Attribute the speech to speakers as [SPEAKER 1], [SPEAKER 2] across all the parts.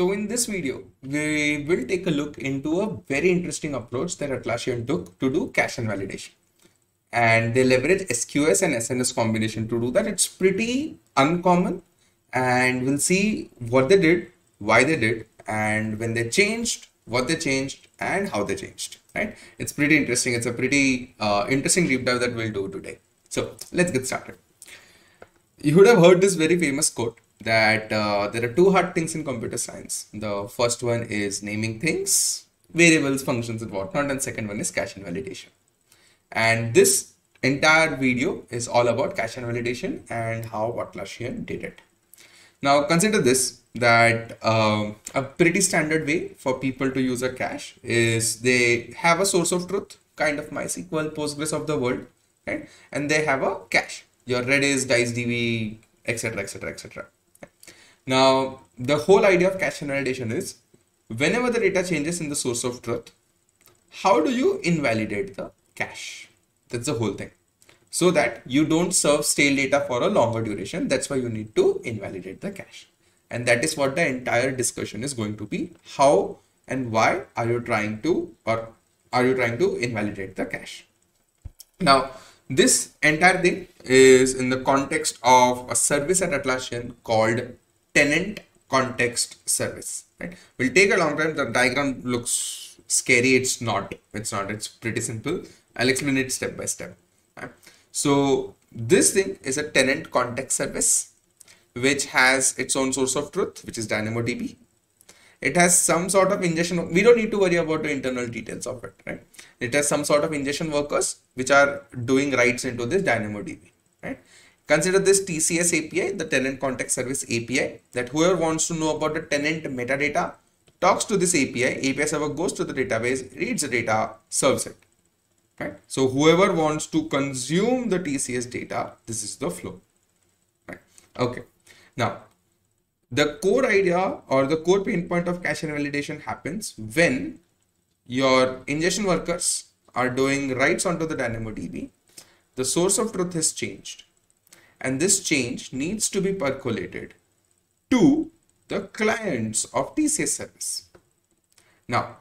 [SPEAKER 1] So in this video, we will take a look into a very interesting approach that Atlassian took to do cache invalidation. And they leverage SQS and SNS combination to do that. It's pretty uncommon and we'll see what they did, why they did, and when they changed, what they changed and how they changed, right? It's pretty interesting. It's a pretty uh, interesting deep dive that we'll do today. So let's get started. You would have heard this very famous quote that uh, there are two hard things in computer science. The first one is naming things, variables, functions, and whatnot, and second one is cache invalidation. And this entire video is all about cache invalidation and how Atlassian did it. Now consider this that um, a pretty standard way for people to use a cache is they have a source of truth, kind of MySQL, Postgres of the world, right? And they have a cache, your Redis, DiceDB, etc., etc., etc. Now, the whole idea of cache invalidation is whenever the data changes in the source of truth, how do you invalidate the cache? That's the whole thing. So that you don't serve stale data for a longer duration. That's why you need to invalidate the cache. And that is what the entire discussion is going to be. How and why are you trying to or are you trying to invalidate the cache? Now, this entire thing is in the context of a service at Atlassian called tenant context service right? Will take a long time. The diagram looks scary. It's not. It's not. It's pretty simple. I'll explain it step by step. Right? so this thing is a tenant context service which has its own source of truth which is dynamodb. It has some sort of ingestion we don't need to worry about the internal details of it right? It has some sort of ingestion workers which are doing writes into this dynamodb right Consider this TCS API, the tenant context service API, that whoever wants to know about the tenant metadata talks to this API, API server goes to the database, reads the data, serves it. Right? So whoever wants to consume the TCS data, this is the flow. Right? Okay. Now, the core idea or the core pain point of cache invalidation happens when your ingestion workers are doing writes onto the DynamoDB. The source of truth has changed and this change needs to be percolated to the clients of TCS service. Now,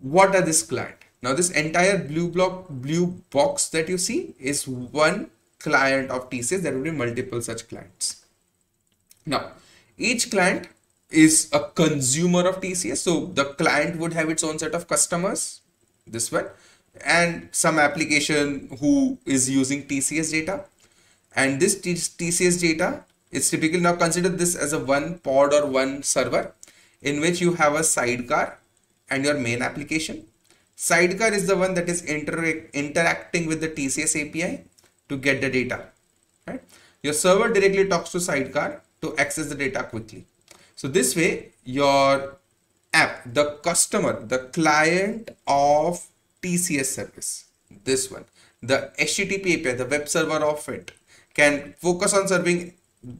[SPEAKER 1] what are this client? Now, this entire blue block, blue box that you see is one client of TCS. There will be multiple such clients. Now, each client is a consumer of TCS. So the client would have its own set of customers, this one, and some application who is using TCS data and this TCS data is typically now consider this as a one pod or one server in which you have a sidecar and your main application. Sidecar is the one that is inter interacting with the TCS API to get the data. Right? Your server directly talks to sidecar to access the data quickly. So this way your app, the customer, the client of TCS service, this one, the HTTP API, the web server of it, can focus on serving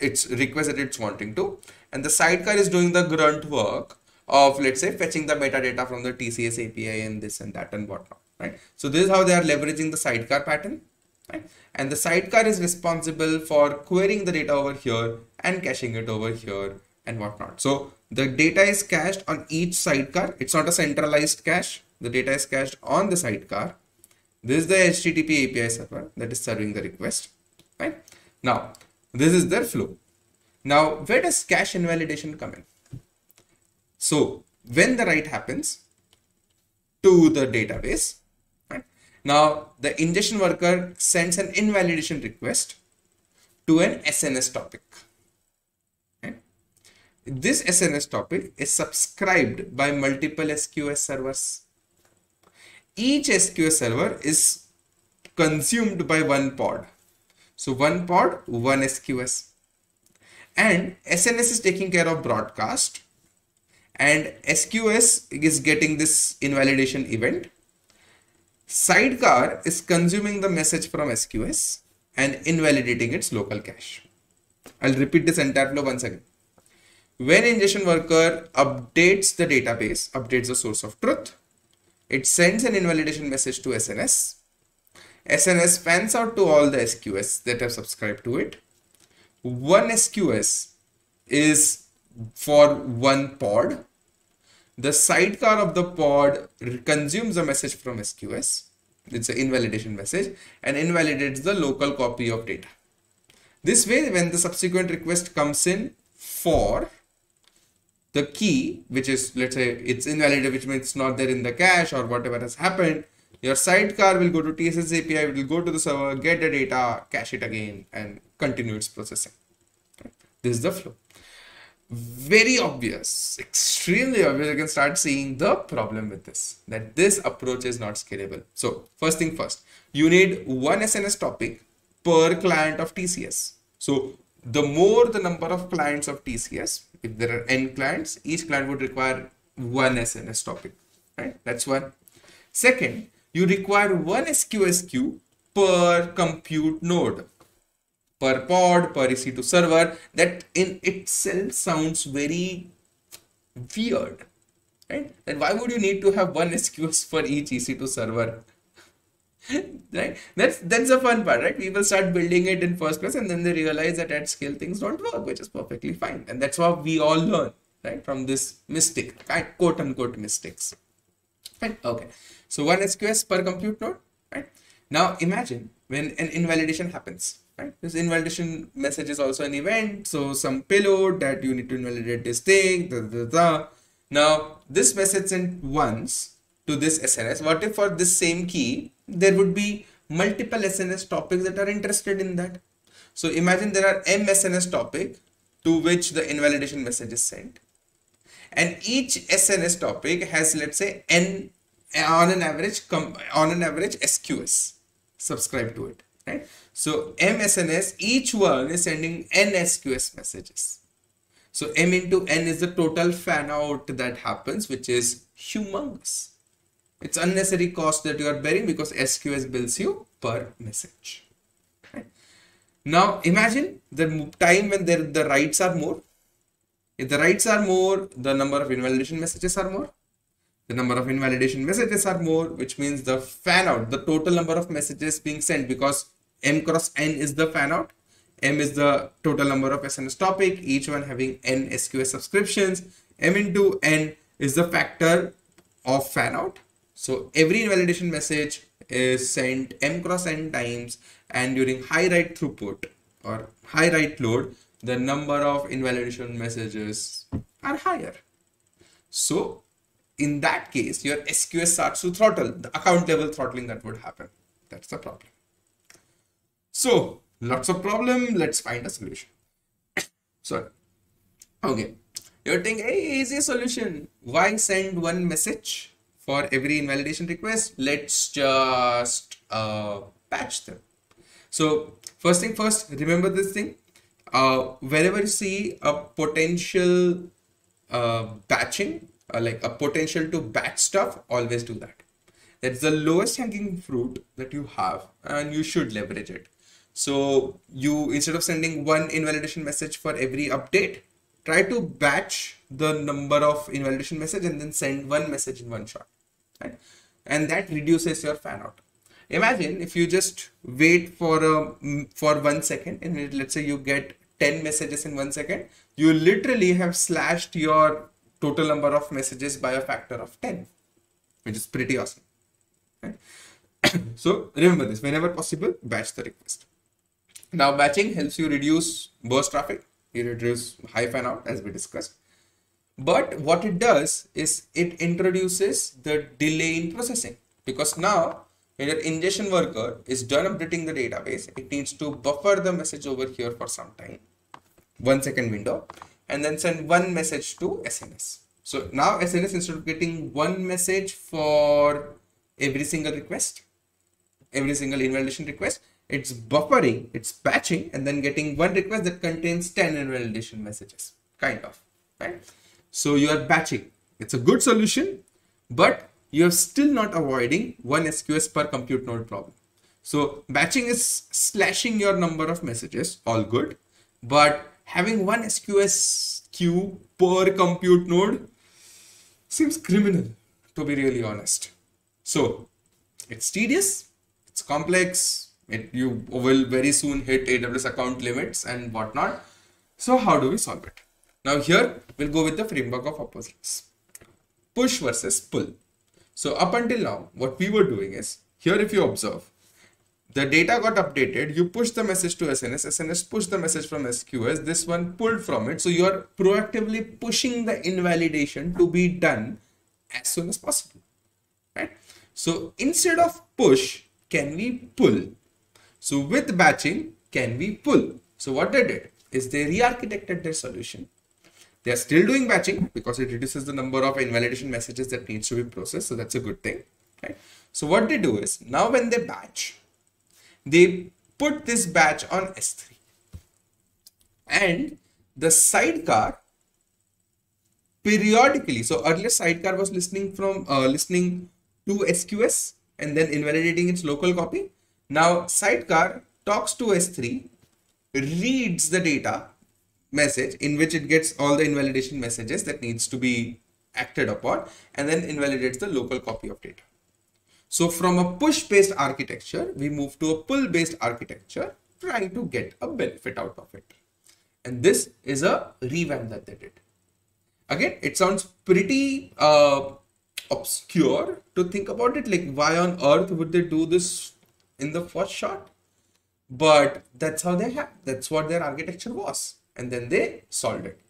[SPEAKER 1] its request that it's wanting to. And the sidecar is doing the grunt work of let's say fetching the metadata from the TCS API and this and that and whatnot right? So this is how they are leveraging the sidecar pattern right? And the sidecar is responsible for querying the data over here and caching it over here and whatnot. So the data is cached on each sidecar. It's not a centralized cache. The data is cached on the sidecar. This is the http api server that is serving the request right? Now this is their flow. Now where does cache invalidation come in? So when the write happens to the database right? Now the ingestion worker sends an invalidation request to an sns topic this sns topic is subscribed by multiple sqs servers. Each sqs server is consumed by one pod so one pod, one SQS. And SNS is taking care of broadcast and SQS is getting this invalidation event. Sidecar is consuming the message from SQS and invalidating its local cache. I'll repeat this entire flow once again. When ingestion worker updates the database, updates the source of truth, it sends an invalidation message to SNS SNS fans out to all the SQS that have subscribed to it. One SQS is for one pod. The sidecar of the pod consumes a message from SQS. It's an invalidation message and invalidates the local copy of data. This way, when the subsequent request comes in for the key, which is, let's say it's invalid, which means it's not there in the cache or whatever has happened, your sidecar will go to TCS API, it will go to the server, get the data, cache it again, and continue its processing. This is the flow. Very obvious, extremely obvious. You can start seeing the problem with this, that this approach is not scalable. So first thing first, you need one SNS topic per client of TCS. So the more the number of clients of TCS, if there are n clients, each client would require one SNS topic, right? That's one. Second, you require one SQS queue per compute node, per pod, per EC2 server. That in itself sounds very weird, right? And why would you need to have one SQS for each EC2 server? right that's that's the fun part right people start building it in first place and then they realize that at scale things don't work which is perfectly fine and that's what we all learn right from this mistake quote unquote mistakes right okay so one sqs per compute node right now imagine when an invalidation happens right this invalidation message is also an event so some payload that you need to invalidate this thing da, da, da. now this message sent once to this sns what if for this same key there would be multiple SNS topics that are interested in that. So imagine there are m SNS topic to which the invalidation message is sent. And each SNS topic has let's say n on an average on an average SQS subscribe to it right? So msns each one is sending n sqs messages. So m into n is the total fan out that happens which is humongous. It's unnecessary cost that you are bearing because SQS bills you per message. Now imagine the time when there, the writes are more. If the writes are more, the number of invalidation messages are more. The number of invalidation messages are more, which means the fan out, the total number of messages being sent because m cross n is the fan out. M is the total number of SNS topic, each one having n SQS subscriptions. M into n is the factor of fan out so every invalidation message is sent m cross n times and during high write throughput or high write load, the number of invalidation messages are higher. So in that case, your SQS starts to throttle, the account level throttling that would happen. That's the problem. So lots of problem, let's find a solution. Sorry. Okay. You're thinking, hey, easy solution. Why send one message for every invalidation request let's just uh, patch them so first thing first remember this thing uh, wherever you see a potential uh, batching uh, like a potential to batch stuff always do that. That's the lowest hanging fruit that you have and you should leverage it. So you instead of sending one invalidation message for every update try to batch the number of invalidation message and then send one message in one shot right? and that reduces your fan out imagine if you just wait for a for one second and let's say you get 10 messages in one second you literally have slashed your total number of messages by a factor of 10 which is pretty awesome right? so remember this whenever possible batch the request now batching helps you reduce burst traffic you reduce high fan out as we discussed but what it does is it introduces the delay in processing because now when your ingestion worker is done updating the database, it needs to buffer the message over here for some time, one second window, and then send one message to SNS. So now SNS instead of getting one message for every single request, every single invalidation request, it's buffering, it's batching, and then getting one request that contains 10 invalidation messages, kind of, right? So you are batching. It's a good solution, but you're still not avoiding one SQS per compute node problem. So batching is slashing your number of messages, all good, but having one SQS queue per compute node seems criminal, to be really honest. So it's tedious, it's complex, it, you will very soon hit AWS account limits and whatnot. So how do we solve it? Now here we'll go with the framework of opposites. Push versus pull. So up until now, what we were doing is, here if you observe, the data got updated, you push the message to SNS, SNS push the message from SQS, this one pulled from it. So you are proactively pushing the invalidation to be done as soon as possible, right? So instead of push, can we pull? So with batching, can we pull? So what they did is they re-architected their solution. They are still doing batching because it reduces the number of invalidation messages that needs to be processed. So that's a good thing, right? So what they do is now when they batch, they put this batch on S3 and the sidecar periodically so earlier sidecar was listening from uh, listening to SQS and then invalidating its local copy now sidecar talks to S3 reads the data message in which it gets all the invalidation messages that needs to be acted upon and then invalidates the local copy of data so from a push based architecture, we move to a pull based architecture, trying to get a benefit out of it. And this is a revamp that they did. Again, it sounds pretty uh, obscure to think about it. Like why on earth would they do this in the first shot? But that's how they have, that's what their architecture was. And then they solved it.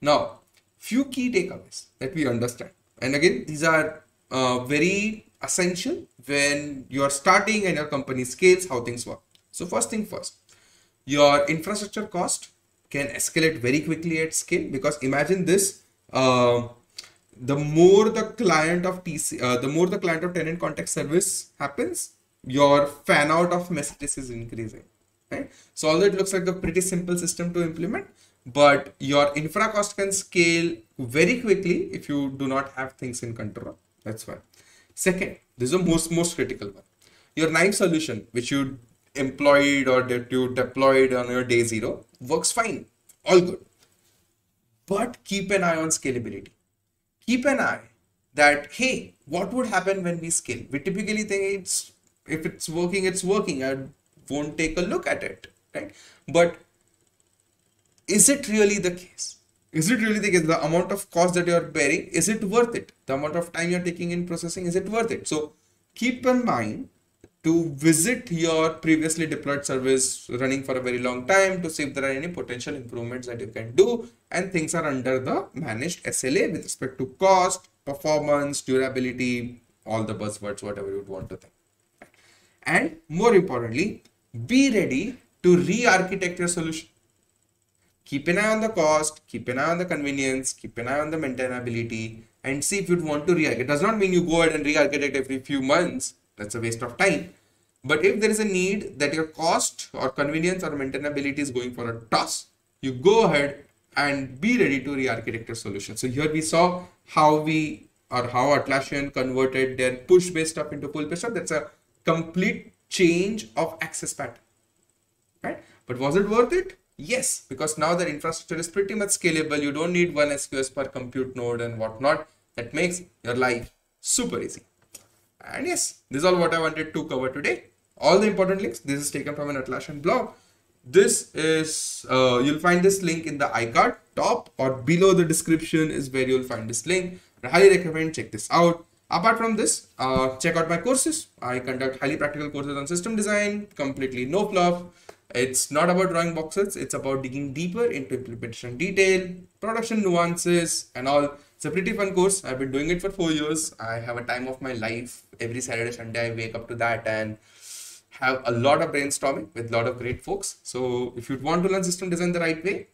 [SPEAKER 1] Now, few key takeaways that we understand. And again, these are uh, very essential when you are starting and your company scales how things work. So first thing first, your infrastructure cost can escalate very quickly at scale because imagine this, uh, the more the client of TC, uh, the more the client of tenant context service happens, your fan out of messages is increasing. Right? So although it looks like a pretty simple system to implement, but your infra cost can scale very quickly if you do not have things in control. That's why. Second, this is the most most critical one. Your knife solution, which you employed or that you deployed on your day zero, works fine, all good. But keep an eye on scalability. Keep an eye that hey, what would happen when we scale? We typically think it's if it's working, it's working. I won't take a look at it, right? But is it really the case? is it really the case the amount of cost that you are bearing is it worth it the amount of time you're taking in processing is it worth it so keep in mind to visit your previously deployed service running for a very long time to see if there are any potential improvements that you can do and things are under the managed SLA with respect to cost, performance, durability, all the buzzwords, whatever you would want to think. And more importantly, be ready to re-architect your solution keep an eye on the cost, keep an eye on the convenience, keep an eye on the maintainability, and see if you'd want to re-architect. It does not mean you go ahead and re-architect every few months. That's a waste of time. But if there is a need that your cost or convenience or maintainability is going for a toss, you go ahead and be ready to re-architect your solution. So here we saw how we or how Atlassian converted their push-based stuff into pull-based stuff. That's a complete change of access pattern, right? But was it worth it? Yes, because now the infrastructure is pretty much scalable. You don't need one SQS per compute node and whatnot. That makes your life super easy. And yes, this is all what I wanted to cover today. All the important links. This is taken from an Atlassian blog. This is, uh, you'll find this link in the iCard top or below the description is where you'll find this link. I highly recommend check this out. Apart from this, uh, check out my courses. I conduct highly practical courses on system design, completely no fluff it's not about drawing boxes, it's about digging deeper into implementation detail, production nuances, and all. It's a pretty fun course. I've been doing it for four years. I have a time of my life. Every Saturday, Sunday, I wake up to that and have a lot of brainstorming with a lot of great folks. So if you want to learn system design the right way,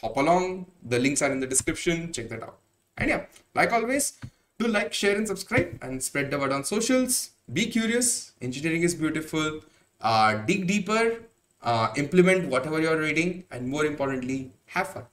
[SPEAKER 1] hop along. The links are in the description. Check that out. And yeah, like always, do like, share, and subscribe and spread the word on socials. Be curious. Engineering is beautiful. Uh, dig deeper uh, implement whatever you're reading and more importantly have fun